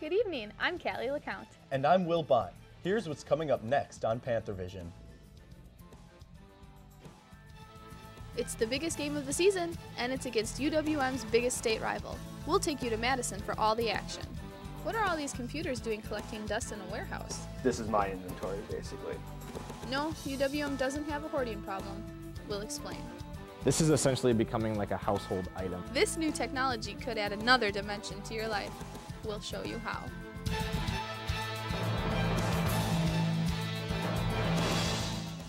Good evening. I'm Callie LeCount. And I'm Will Bont. Here's what's coming up next on Panther Vision. It's the biggest game of the season, and it's against UWM's biggest state rival. We'll take you to Madison for all the action. What are all these computers doing collecting dust in a warehouse? This is my inventory, basically. No, UWM doesn't have a hoarding problem. We'll explain. This is essentially becoming like a household item. This new technology could add another dimension to your life. We'll show you how.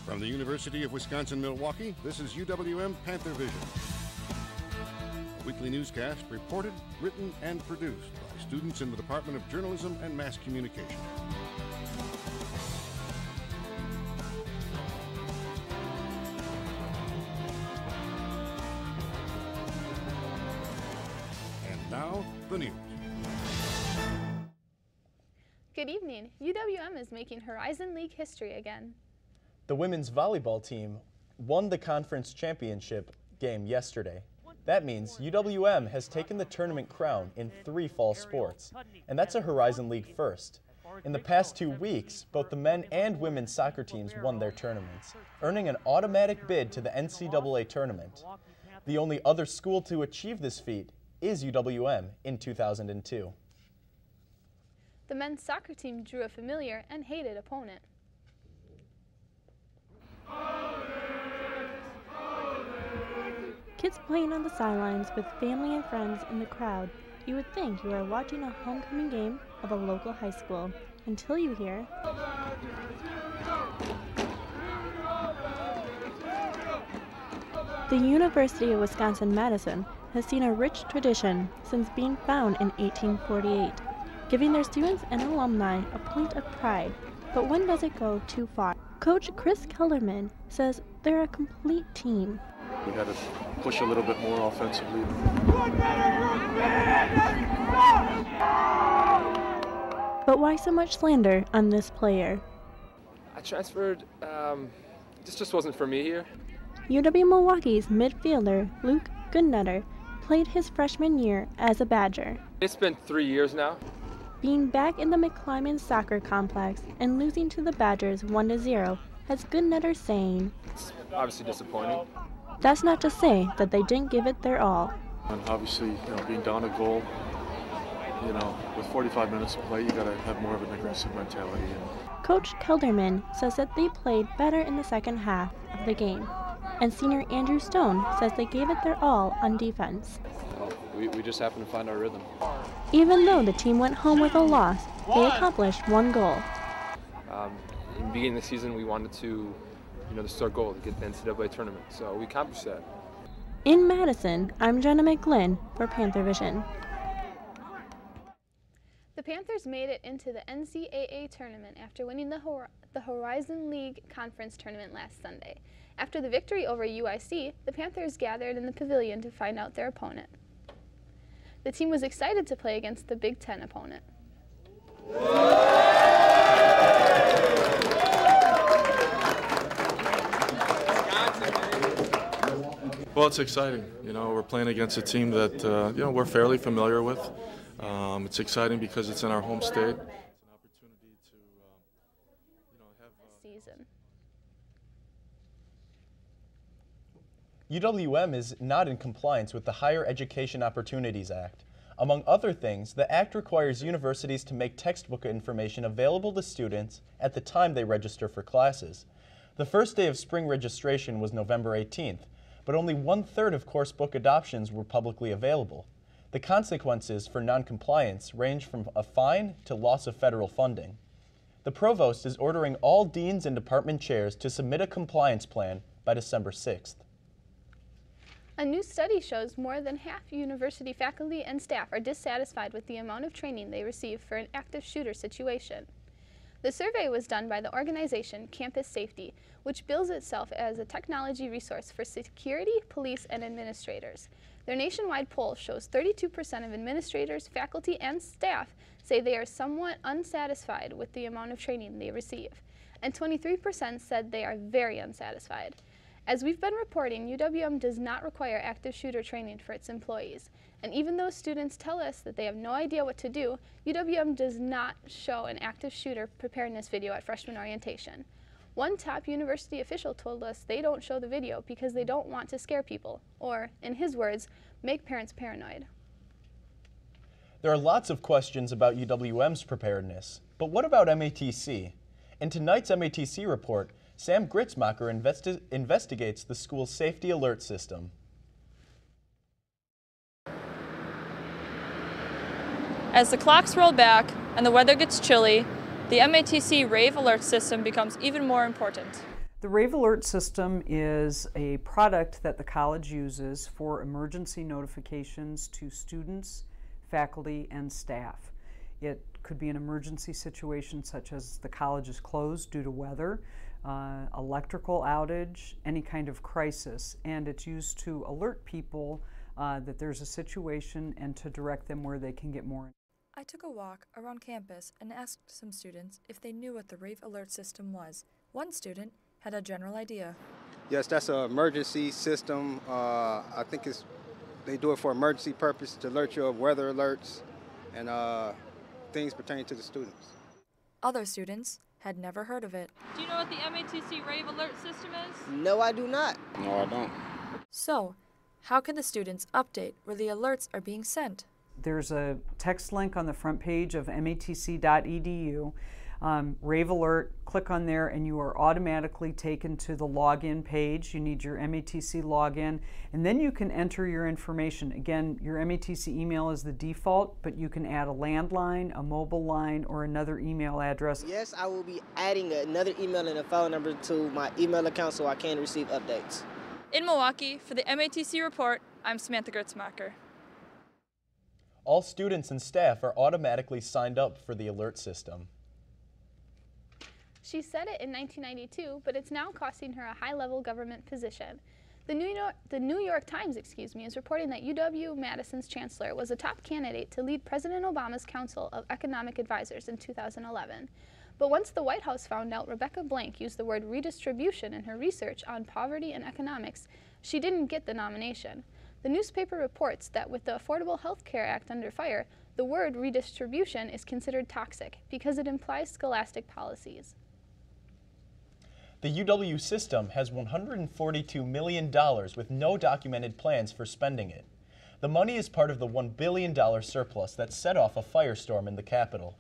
From the University of Wisconsin-Milwaukee, this is UWM Panther Vision. A weekly newscast reported, written, and produced by students in the Department of Journalism and Mass Communication. And now, the news. Good evening. UWM is making Horizon League history again. The women's volleyball team won the conference championship game yesterday. That means UWM has taken the tournament crown in three fall sports, and that's a Horizon League first. In the past two weeks, both the men and women's soccer teams won their tournaments, earning an automatic bid to the NCAA tournament. The only other school to achieve this feat is UWM in 2002. The men's soccer team drew a familiar and hated opponent. Kids playing on the sidelines with family and friends in the crowd. You would think you are watching a homecoming game of a local high school until you hear. The University of Wisconsin Madison has seen a rich tradition since being found in 1848, giving their students and alumni a point of pride. But when does it go too far? Coach Chris Kellerman says they're a complete team. We had to push a little bit more offensively. But why so much slander on this player? I transferred. Um, this just wasn't for me here. UW Milwaukee's midfielder Luke Goodnutter played his freshman year as a Badger. It's been three years now. Being back in the McClymonds soccer complex and losing to the Badgers 1 0 has Goodnutter saying, It's obviously disappointing. That's not to say that they didn't give it their all. And obviously, you know, being down a goal, you know, with 45 minutes to play, you got to have more of an aggressive mentality. And Coach Kelderman says that they played better in the second half of the game. And senior Andrew Stone says they gave it their all on defense. Well, we, we just happened to find our rhythm. Even though the team went home with a loss, they accomplished one goal. Um, in the beginning of the season, we wanted to, you know, this is our goal to get the NCAA tournament. So we accomplished that. In Madison, I'm Jenna McGlynn for Panther Vision. The Panthers made it into the NCAA tournament after winning the, Hor- the Horizon League Conference tournament last Sunday. After the victory over UIC, the Panthers gathered in the pavilion to find out their opponent. The team was excited to play against the Big Ten opponent. well, it's exciting. You know, we're playing against a team that uh, you know we're fairly familiar with. Um, it's exciting because it's in our home state. It's an opportunity to, um, you know, have. Season. UWM is not in compliance with the Higher Education Opportunities Act. Among other things, the Act requires universities to make textbook information available to students at the time they register for classes. The first day of spring registration was November 18th, but only one third of course book adoptions were publicly available. The consequences for noncompliance range from a fine to loss of federal funding. The provost is ordering all deans and department chairs to submit a compliance plan by December 6th. A new study shows more than half university faculty and staff are dissatisfied with the amount of training they receive for an active shooter situation. The survey was done by the organization Campus Safety, which bills itself as a technology resource for security, police, and administrators. Their nationwide poll shows 32% of administrators, faculty, and staff say they are somewhat unsatisfied with the amount of training they receive, and 23% said they are very unsatisfied. As we've been reporting, UWM does not require active shooter training for its employees, And even though students tell us that they have no idea what to do, UWM does not show an active shooter preparedness video at freshman orientation. One top university official told us they don't show the video because they don't want to scare people, or, in his words, make parents paranoid. There are lots of questions about UWM's preparedness, but what about MATC? In tonight's MATC report, Sam Gritzmacher investi investigates the school's safety alert system. As the clocks roll back and the weather gets chilly, the MATC Rave Alert system becomes even more important. The Rave Alert system is a product that the college uses for emergency notifications to students, faculty, and staff. It could be an emergency situation such as the college is closed due to weather, uh, electrical outage, any kind of crisis, and it's used to alert people uh, that there's a situation and to direct them where they can get more. I took a walk around campus and asked some students if they knew what the Rave Alert system was. One student had a general idea. Yes, that's an emergency system. Uh, I think it's they do it for emergency purpose to alert you of weather alerts and uh, things pertaining to the students. Other students had never heard of it. Do you know what the MATC Rave Alert system is? No, I do not. No, I don't. So, how can the students update where the alerts are being sent? There's a text link on the front page of matc.edu. Um, Rave Alert, click on there, and you are automatically taken to the login page. You need your MATC login, and then you can enter your information. Again, your MATC email is the default, but you can add a landline, a mobile line, or another email address. Yes, I will be adding another email and a phone number to my email account so I can receive updates. In Milwaukee, for the MATC report, I'm Samantha Gertzmacher. All students and staff are automatically signed up for the alert system. She said it in 1992, but it's now costing her a high-level government position. The New, York, the New York Times, excuse me, is reporting that UW-Madison's chancellor was a top candidate to lead President Obama's Council of Economic Advisors in 2011. But once the White House found out Rebecca Blank used the word redistribution in her research on poverty and economics, she didn't get the nomination. The newspaper reports that with the Affordable Health Care Act under fire, the word redistribution is considered toxic because it implies scholastic policies. The UW system has $142 million with no documented plans for spending it. The money is part of the $1 billion surplus that set off a firestorm in the Capitol.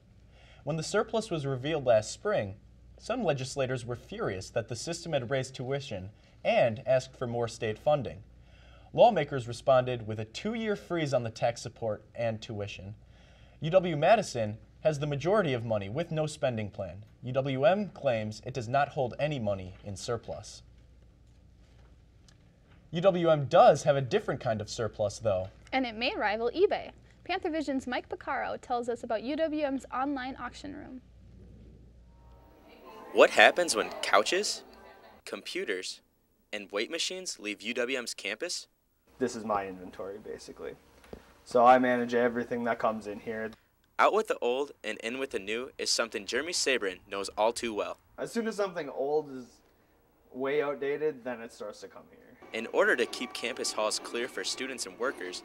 When the surplus was revealed last spring, some legislators were furious that the system had raised tuition and asked for more state funding. Lawmakers responded with a two-year freeze on the tax support and tuition. UW-Madison has the majority of money with no spending plan. UWM claims it does not hold any money in surplus. UWM does have a different kind of surplus, though. And it may rival eBay. Panther Vision's Mike Picaro tells us about UWM's online auction room. What happens when couches, computers, and weight machines leave UWM's campus? This is my inventory, basically. So I manage everything that comes in here. Out with the old and in with the new is something Jeremy Sabrin knows all too well. As soon as something old is way outdated, then it starts to come here. In order to keep campus halls clear for students and workers,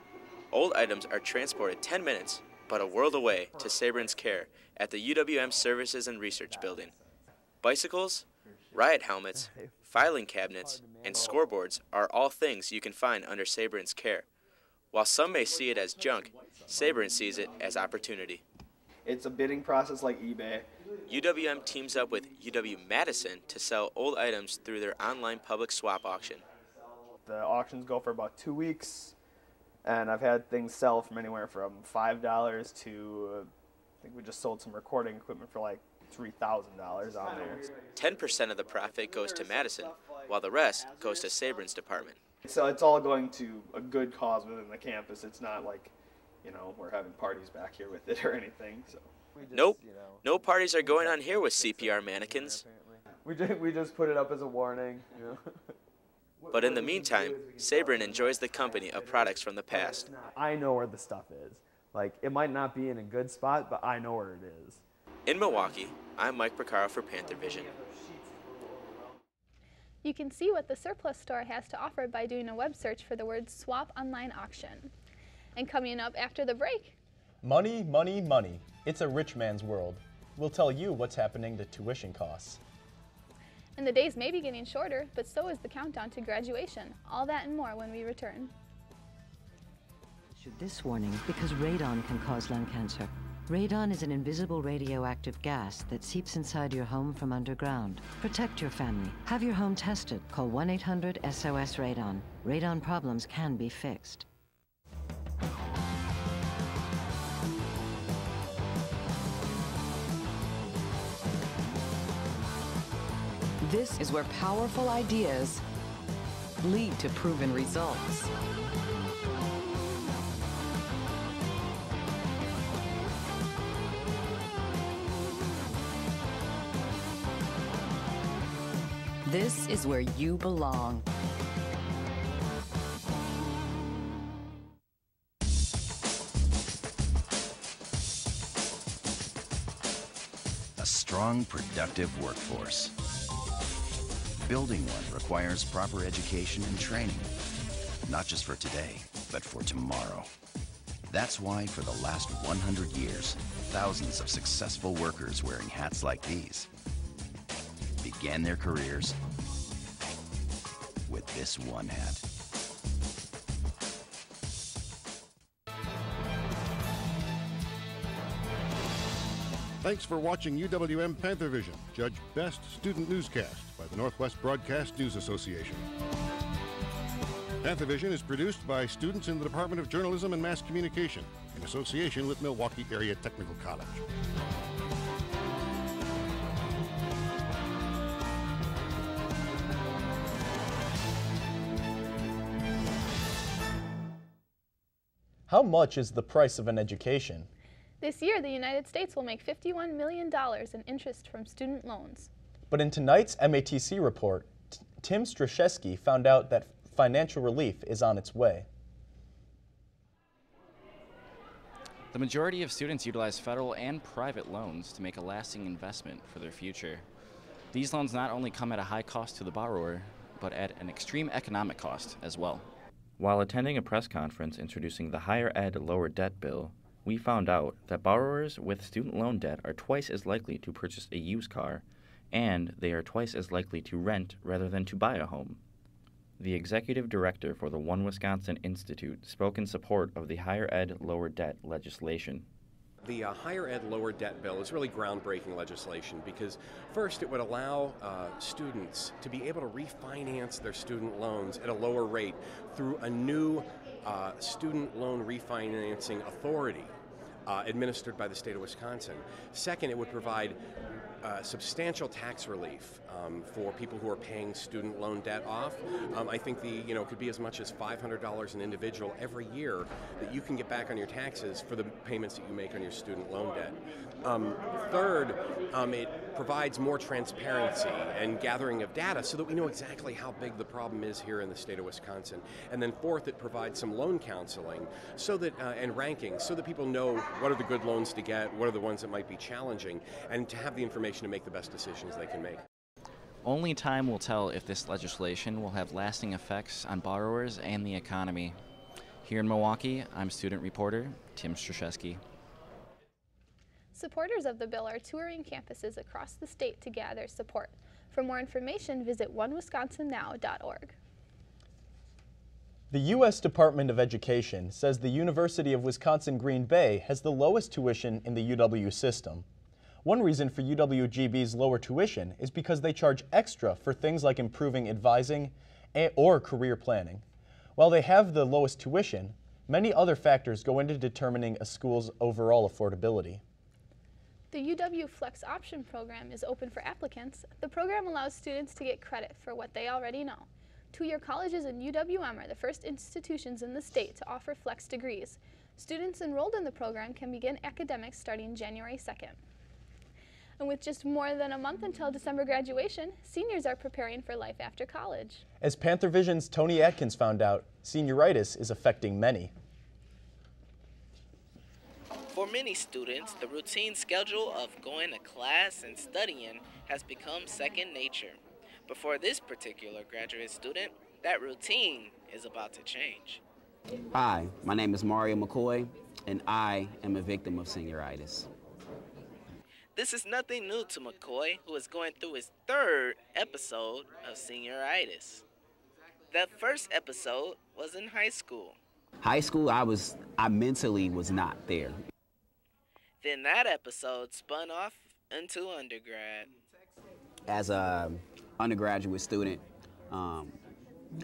old items are transported 10 minutes, but a world away, to Sabrin's care at the UWM Services and Research Building. Bicycles, riot helmets, filing cabinets, and scoreboards are all things you can find under Sabrin's care. While some may see it as junk, Sabrin sees it as opportunity. It's a bidding process like eBay. UWM teams up with UW-Madison to sell old items through their online public swap auction. The auctions go for about two weeks, and I've had things sell from anywhere from $5 to, uh, I think we just sold some recording equipment for like $3,000 on there. 10% of the profit goes to Madison, while the rest goes to Sabrin's department. So it's all going to a good cause within the campus. It's not like, you know, we're having parties back here with it or anything. So. Nope, no parties are going on here with CPR mannequins. We just, we just put it up as a warning. You know? But in the meantime, Sabrin enjoys the company of products from the past. I know where the stuff is. Like, it might not be in a good spot, but I know where it is. In Milwaukee, I'm Mike Picaro for Panther Vision. You can see what the surplus store has to offer by doing a web search for the word swap online auction. And coming up after the break, Money, money, money. It's a rich man's world. We'll tell you what's happening to tuition costs. and the days may be getting shorter, but so is the countdown to graduation. All that and more when we return. Issued This warning because radon can cause lung cancer. Radon is an invisible radioactive gas that seeps inside your home from underground. Protect your family. Have your home tested. Call 1 800 SOS Radon. Radon problems can be fixed. This is where powerful ideas lead to proven results. This is where you belong. A strong, productive workforce. Building one requires proper education and training, not just for today, but for tomorrow. That's why, for the last 100 years, thousands of successful workers wearing hats like these began their careers with this one hat. Thanks for watching UWM Panther Vision, Judge Best Student Newscast by the Northwest Broadcast News Association. Panther Vision is produced by students in the Department of Journalism and Mass Communication in association with Milwaukee Area Technical College. How much is the price of an education? This year, the United States will make $51 million in interest from student loans. But in tonight's MATC report, T- Tim Straszewski found out that financial relief is on its way. The majority of students utilize federal and private loans to make a lasting investment for their future. These loans not only come at a high cost to the borrower, but at an extreme economic cost as well. While attending a press conference introducing the Higher Ed Lower Debt Bill, we found out that borrowers with student loan debt are twice as likely to purchase a used car, and they are twice as likely to rent rather than to buy a home. The executive director for the One Wisconsin Institute spoke in support of the Higher Ed Lower Debt legislation. The uh, higher ed lower debt bill is really groundbreaking legislation because, first, it would allow uh, students to be able to refinance their student loans at a lower rate through a new uh, student loan refinancing authority uh, administered by the state of Wisconsin. Second, it would provide uh, substantial tax relief um, for people who are paying student loan debt off. Um, I think the you know could be as much as $500 an individual every year that you can get back on your taxes for the payments that you make on your student loan debt. Um, third, um, it provides more transparency and gathering of data so that we know exactly how big the problem is here in the state of Wisconsin. And then fourth, it provides some loan counseling so that uh, and ranking so that people know what are the good loans to get, what are the ones that might be challenging, and to have the information to make the best decisions they can make. Only time will tell if this legislation will have lasting effects on borrowers and the economy. Here in Milwaukee, I'm student reporter Tim Straszewski. Supporters of the bill are touring campuses across the state to gather support. For more information, visit onewisconsinnow.org. The U.S. Department of Education says the University of Wisconsin Green Bay has the lowest tuition in the UW system. One reason for UWGB's lower tuition is because they charge extra for things like improving advising or career planning. While they have the lowest tuition, many other factors go into determining a school's overall affordability. The UW Flex Option program is open for applicants. The program allows students to get credit for what they already know. Two-year colleges and UWM are the first institutions in the state to offer flex degrees. Students enrolled in the program can begin academics starting January 2nd. And with just more than a month until December graduation, seniors are preparing for life after college. As Panther Vision's Tony Atkins found out, senioritis is affecting many. For many students, the routine schedule of going to class and studying has become second nature. But for this particular graduate student, that routine is about to change. Hi, my name is Mario McCoy, and I am a victim of senioritis. This is nothing new to McCoy, who is going through his third episode of senioritis. The first episode was in high school. High school, I was, I mentally was not there. Then that episode spun off into undergrad. As a undergraduate student, um,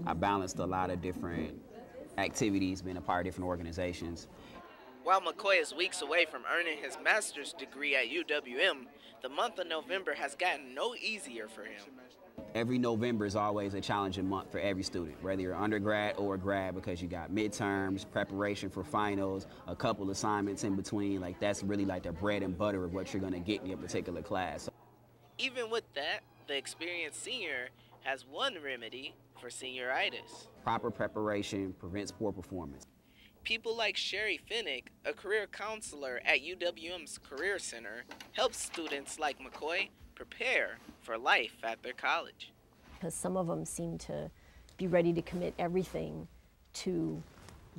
I balanced a lot of different activities, being a part of different organizations. While McCoy is weeks away from earning his master's degree at UWM, the month of November has gotten no easier for him. Every November is always a challenging month for every student, whether you're undergrad or grad, because you got midterms, preparation for finals, a couple assignments in between. Like that's really like the bread and butter of what you're gonna get in your particular class. Even with that, the experienced senior has one remedy for senioritis. Proper preparation prevents poor performance. People like Sherry Finnick, a career counselor at UWM's Career Center, helps students like McCoy prepare for life at their college. Because some of them seem to be ready to commit everything to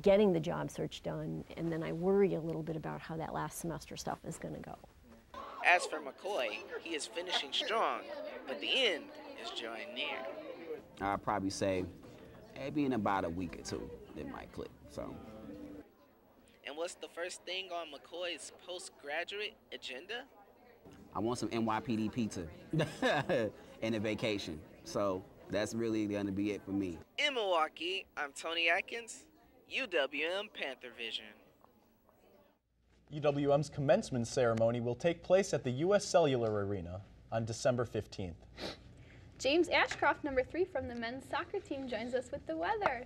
getting the job search done, and then I worry a little bit about how that last semester stuff is going to go. As for McCoy, he is finishing strong, but the end is drawing near. I'd probably say maybe in about a week or two it might click. So. And what's the first thing on McCoy's postgraduate agenda? I want some NYPD pizza and a vacation. So that's really going to be it for me. In Milwaukee, I'm Tony Atkins, UWM Panther Vision. UWM's commencement ceremony will take place at the U.S. Cellular Arena on December 15th. James Ashcroft, number three from the men's soccer team, joins us with the weather.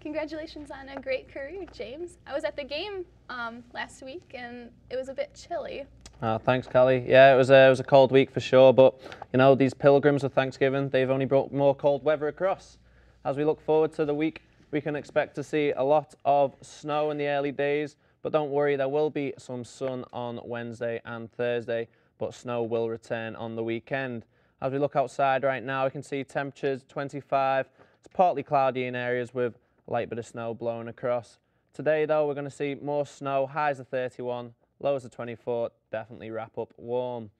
Congratulations on a great career, James. I was at the game um, last week and it was a bit chilly. Uh, thanks, Callie. Yeah, it was a, it was a cold week for sure, but you know these pilgrims of Thanksgiving, they've only brought more cold weather across. As we look forward to the week, we can expect to see a lot of snow in the early days, but don't worry, there will be some sun on Wednesday and Thursday, but snow will return on the weekend. As we look outside right now, we can see temperatures 25. It's partly cloudy in areas with a light bit of snow blowing across. Today, though, we're going to see more snow, highs of 31, lows of 24, definitely wrap up warm.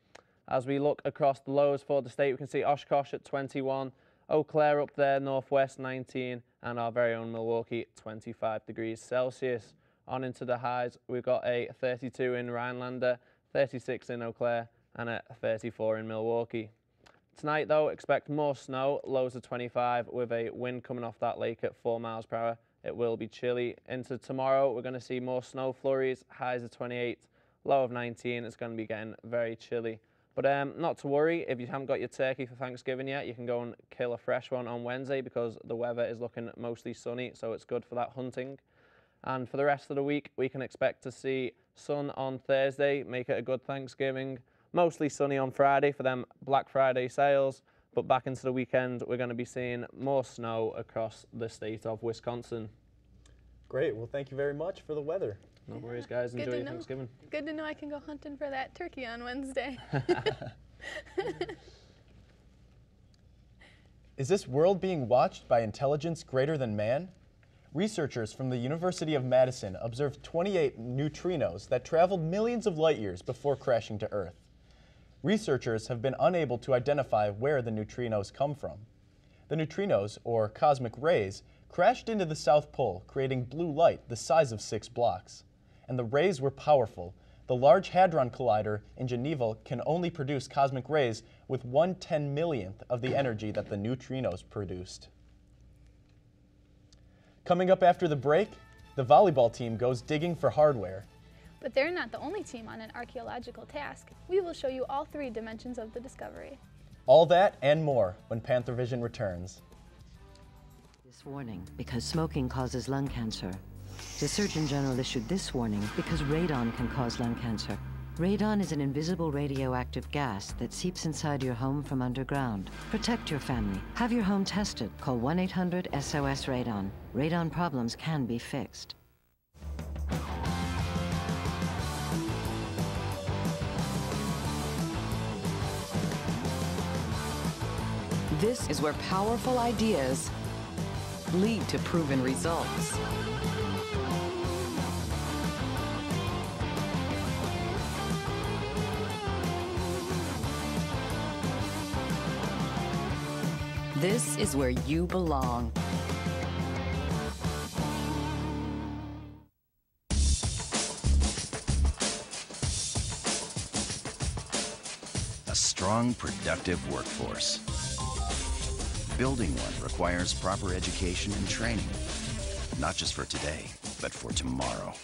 As we look across the lows for the state, we can see Oshkosh at 21, Eau Claire up there, Northwest 19, and our very own Milwaukee 25 degrees Celsius. On into the highs, we've got a 32 in Rhinelander, 36 in Eau Claire, and a 34 in Milwaukee. Tonight, though, expect more snow, lows of 25, with a wind coming off that lake at 4 miles per hour. It will be chilly. Into tomorrow, we're going to see more snow flurries, highs of 28, low of 19. It's going to be getting very chilly. But um, not to worry, if you haven't got your turkey for Thanksgiving yet, you can go and kill a fresh one on Wednesday because the weather is looking mostly sunny, so it's good for that hunting. And for the rest of the week, we can expect to see sun on Thursday, make it a good Thanksgiving. Mostly sunny on Friday for them Black Friday sales, but back into the weekend, we're going to be seeing more snow across the state of Wisconsin. Great. Well, thank you very much for the weather. No worries, guys. Good Enjoy to your know. Thanksgiving. Good to know I can go hunting for that turkey on Wednesday. Is this world being watched by intelligence greater than man? Researchers from the University of Madison observed 28 neutrinos that traveled millions of light years before crashing to Earth. Researchers have been unable to identify where the neutrinos come from. The neutrinos, or cosmic rays, crashed into the South Pole, creating blue light the size of six blocks. And the rays were powerful. The Large Hadron Collider in Geneva can only produce cosmic rays with one ten millionth of the energy that the neutrinos produced. Coming up after the break, the volleyball team goes digging for hardware. But they're not the only team on an archaeological task. We will show you all three dimensions of the discovery. All that and more when Panther Vision returns. This warning because smoking causes lung cancer. The Surgeon General issued this warning because radon can cause lung cancer. Radon is an invisible radioactive gas that seeps inside your home from underground. Protect your family. Have your home tested. Call 1 800 SOS Radon. Radon problems can be fixed. This is where powerful ideas lead to proven results. This is where you belong. A strong, productive workforce. Building one requires proper education and training, not just for today, but for tomorrow.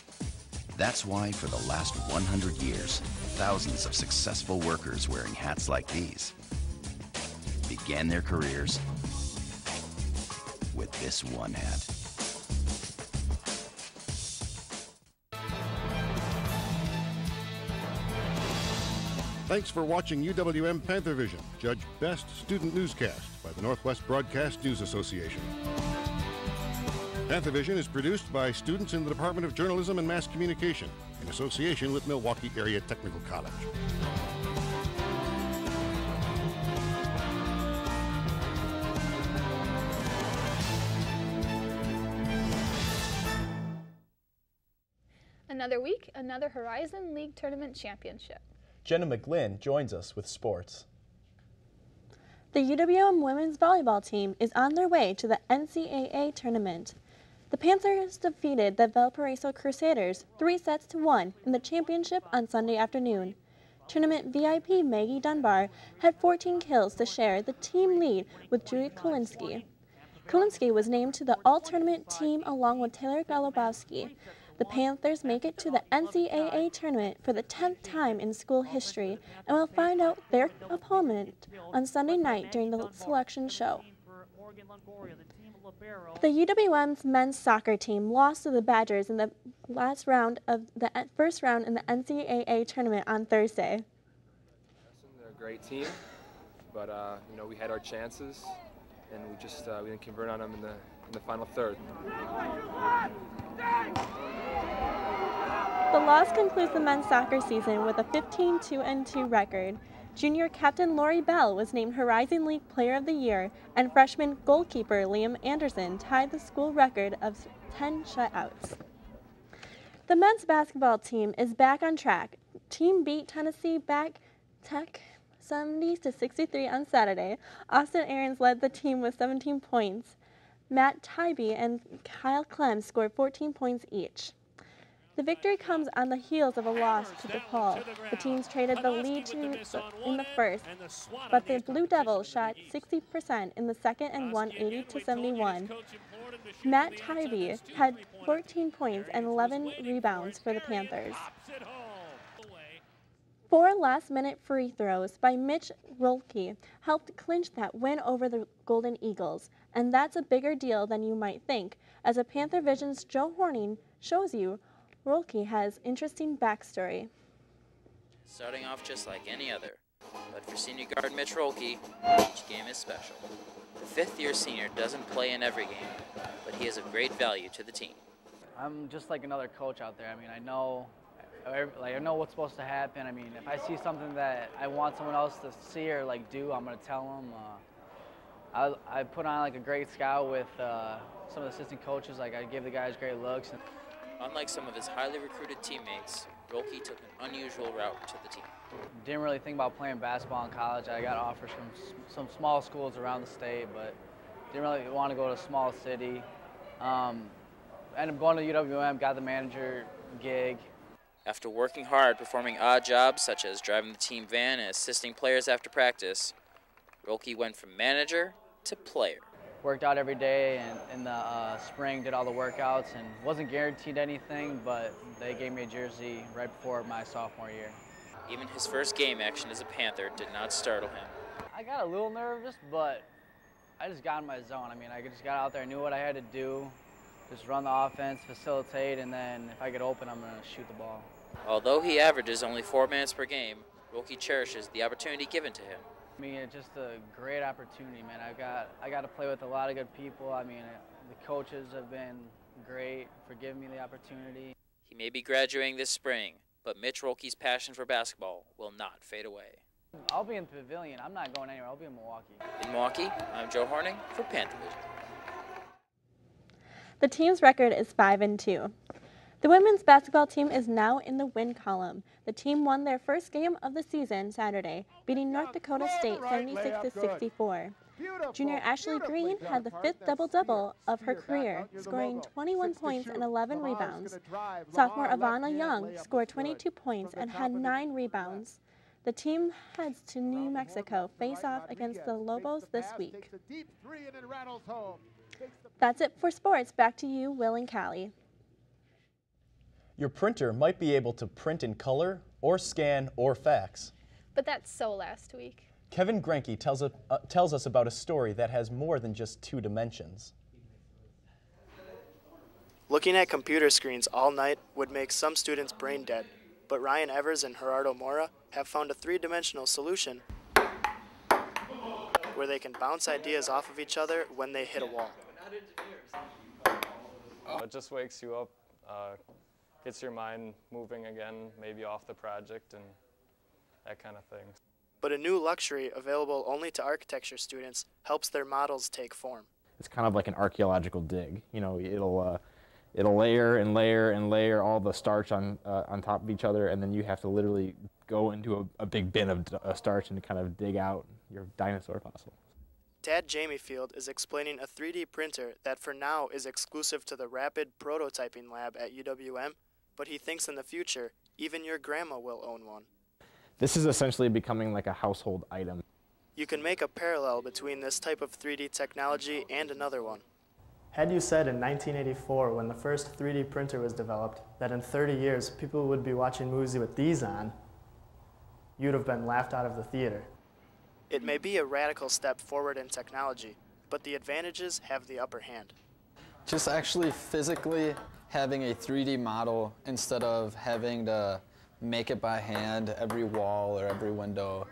That's why for the last 100 years, thousands of successful workers wearing hats like these began their careers with this one hat. Thanks for watching UWM Panther Vision, Judge Best Student Newscast by the Northwest Broadcast News Association. Panther Vision is produced by students in the Department of Journalism and Mass Communication in association with Milwaukee Area Technical College. Another Horizon League Tournament Championship. Jenna McGlynn joins us with sports. The UWM women's volleyball team is on their way to the NCAA tournament. The Panthers defeated the Valparaiso Crusaders three sets to one in the championship on Sunday afternoon. Tournament VIP Maggie Dunbar had 14 kills to share the team lead with Julia Kulinski. Kulinski was named to the all-tournament team along with Taylor Golubowski. The Panthers make it to the NCAA tournament for the 10th time in school history and will find out their opponent on Sunday night during the selection show. The UWM's men's soccer team lost to the Badgers in the last round of the first round in the NCAA tournament on Thursday. They're a great team, but uh, you know we had our chances, and we just uh, we didn't convert on them in the in the final third. The loss concludes the men's soccer season with a 15-2-2 record. Junior captain Lori Bell was named Horizon League Player of the Year, and freshman goalkeeper Liam Anderson tied the school record of 10 shutouts. The men's basketball team is back on track. Team beat Tennessee back Tech 70 to 63 on Saturday. Austin Arians led the team with 17 points. Matt Tiby and Kyle Clem scored 14 points each. The victory comes on the heels of a loss to DePaul. The teams traded the lead in the first, but the Blue Devils shot 60% in the second and won 80 to 71. Matt Tiby had 14 points and 11 rebounds for the Panthers. Four last-minute free throws by Mitch Rolke helped clinch that win over the Golden Eagles, and that's a bigger deal than you might think, as a Panther Vision's Joe Horning shows you Rolke has interesting backstory. Starting off just like any other, but for senior guard Mitch Rolke, each game is special. The fifth-year senior doesn't play in every game, but he is of great value to the team. I'm just like another coach out there. I mean, I know, like I know what's supposed to happen. I mean, if I see something that I want someone else to see or like do, I'm gonna tell them. Uh, I, I put on like a great scout with uh, some of the assistant coaches. Like I give the guys great looks. Unlike some of his highly recruited teammates, Rolke took an unusual route to the team. didn't really think about playing basketball in college. I got offers from some small schools around the state, but didn't really want to go to a small city. Um, ended up going to UWM, got the manager gig. After working hard performing odd jobs such as driving the team van and assisting players after practice, Rolke went from manager to player. Worked out every day and in the uh, spring did all the workouts and wasn't guaranteed anything, but they gave me a jersey right before my sophomore year. Even his first game action as a Panther did not startle him. I got a little nervous, but I just got in my zone. I mean, I just got out there, I knew what I had to do, just run the offense, facilitate, and then if I get open, I'm going to shoot the ball. Although he averages only four minutes per game, Rolke cherishes the opportunity given to him. I mean, it's just a great opportunity, man. I got I got to play with a lot of good people. I mean, the coaches have been great for giving me the opportunity. He may be graduating this spring, but Mitch Rolke's passion for basketball will not fade away. I'll be in the pavilion. I'm not going anywhere. I'll be in Milwaukee. In Milwaukee, I'm Joe Horning for Panther Vision. The team's record is 5 and 2. The women's basketball team is now in the win column. The team won their first game of the season Saturday, beating North Dakota State 76 to 64. Junior Ashley Green had the fifth double-double of her career, scoring 21 points and 11 rebounds. Sophomore Ivana Young scored 22 points and had nine rebounds. The team heads to New Mexico face off against the Lobos this week. That's it for sports. Back to you, Will and Callie. Your printer might be able to print in color, or scan, or fax. But that's so last week. Kevin Grenke tells, uh, tells us about a story that has more than just two dimensions. Looking at computer screens all night would make some students brain dead, but Ryan Evers and Gerardo Mora have found a three-dimensional solution where they can bounce ideas off of each other when they hit a wall. It just wakes you up, uh, gets your mind moving again, maybe off the project and that kind of thing. But a new luxury available only to architecture students helps their models take form. It's kind of like an archaeological dig. You know, it'll uh, it'll layer and layer and layer all the starch on uh, on top of each other, and then you have to literally go into a, a big bin of uh, starch and kind of dig out your dinosaur fossil. Tad Jamiefield is explaining a 3D printer that for now is exclusive to the Rapid Prototyping Lab at UWM, but he thinks in the future even your grandma will own one. This is essentially becoming like a household item. You can make a parallel between this type of 3D technology and another one. Had you said in 1984, when the first 3D printer was developed, that in 30 years people would be watching movies with these on, you'd have been laughed out of the theater. It may be a radical step forward in technology, but the advantages have the upper hand. Just actually physically having a 3D model instead of having to make it by hand every wall or every window.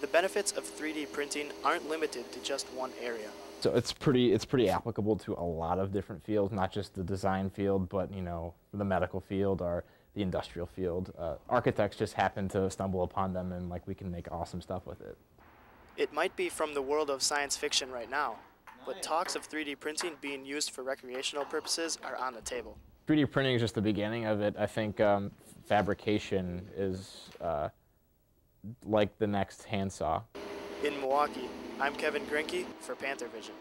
The benefits of 3D printing aren't limited to just one area. So it's pretty it's pretty applicable to a lot of different fields, not just the design field, but you know the medical field or the industrial field. Uh, architects just happen to stumble upon them, and like we can make awesome stuff with it. It might be from the world of science fiction right now, but talks of 3D printing being used for recreational purposes are on the table. 3D printing is just the beginning of it. I think um, fabrication is uh, like the next handsaw. In Milwaukee, I'm Kevin Grinke for Panther Vision.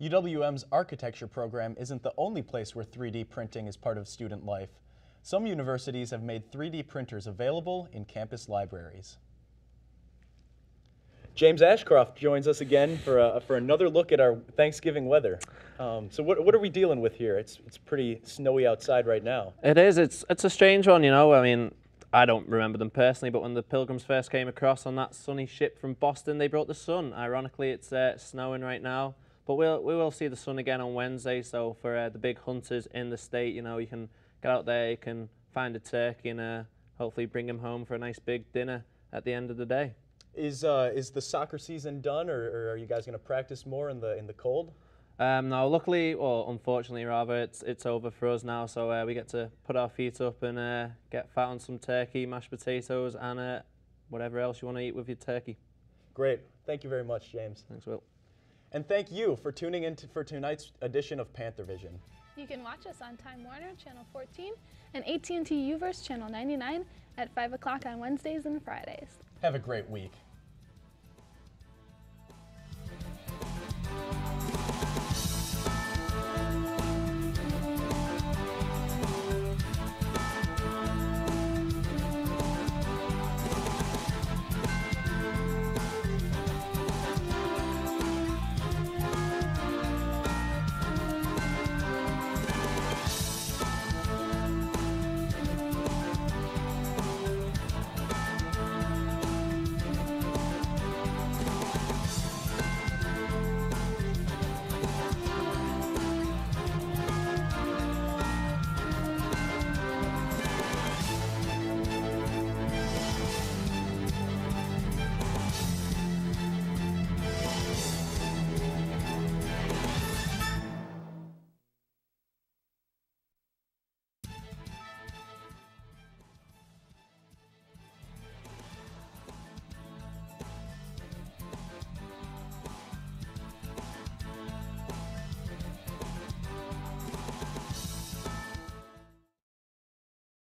UWM's architecture program isn't the only place where 3D printing is part of student life. Some universities have made 3D printers available in campus libraries. James Ashcroft joins us again for, a, for another look at our Thanksgiving weather. Um, so what, what are we dealing with here? It's, it's pretty snowy outside right now. It is. It's, it's a strange one, you know. I mean, I don't remember them personally, but when the Pilgrims first came across on that sunny ship from Boston, they brought the sun. Ironically, it's uh, snowing right now, but we'll, we will see the sun again on Wednesday. So for uh, the big hunters in the state, you know, you can get out there, you can find a turkey and uh, hopefully bring him home for a nice big dinner at the end of the day. Is, uh, is the soccer season done, or, or are you guys going to practice more in the, in the cold? Um, no, luckily, or unfortunately rather, it's it's over for us now. So uh, we get to put our feet up and uh, get fat on some turkey, mashed potatoes, and uh, whatever else you want to eat with your turkey. Great. Thank you very much, James. Thanks, Will. And thank you for tuning in to, for tonight's edition of Panther Vision. You can watch us on Time Warner Channel 14 and AT&T UVerse Channel 99 at 5 o'clock on Wednesdays and Fridays. Have a great week.